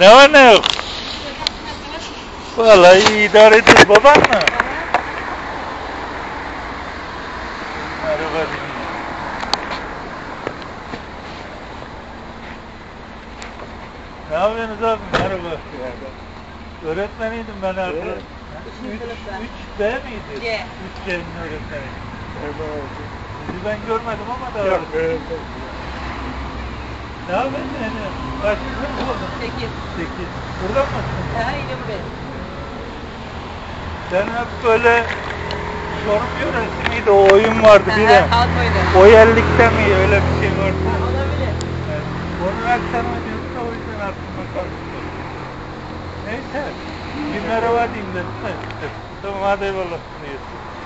ne var ne yok? Vallahi iyi idare ediyor. Baban mı? Merhaba. Ne yapıyorsunuz abi? Merhaba. Öğretmeniydim ben artık. Evet. Üç, üç B miydi? C. Üç C'nin öğretmeniydim. Hemen Sizi ben görmedim ama da Yok, evet. Yapıyorsun yani? Kaç? Sekiz. Sekiz. Burada mısın? Daha yine buraya. Sen hep böyle Çorum yöresi miydi? O oyun vardı bir de. Halk oyunu. Mi? Öyle bir şey vardı. Olabilir. Evet. Onu akşam oynuyorduk da o yüzden aklıma kaldı. Neyse. Bir merhaba diyeyim dedim de. Tamam hadi eyvallah. Neyse.